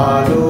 Hallelujah.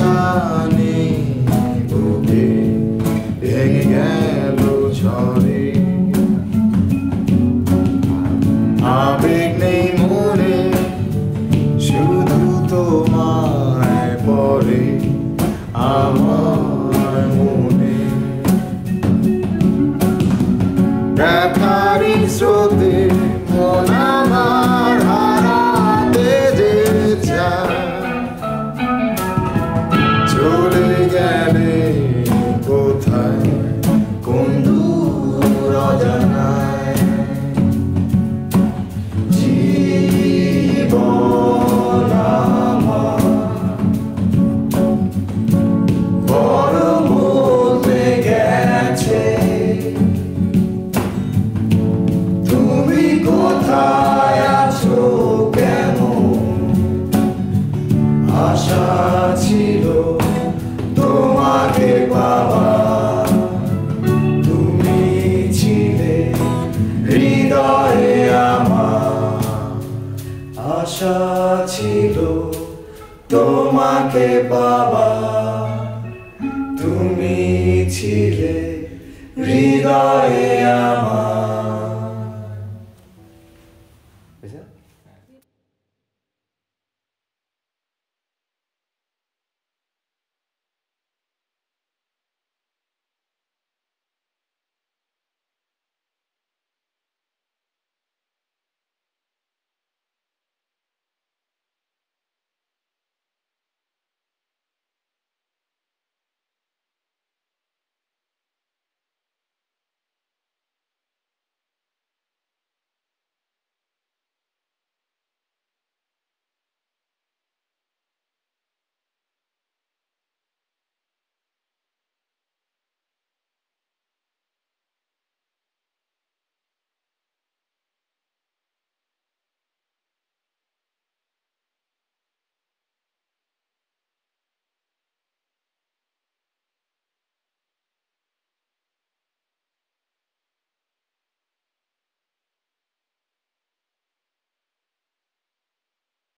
shine. তোমাকে বাবা তুমি ছিলে হৃদয়ে আমার।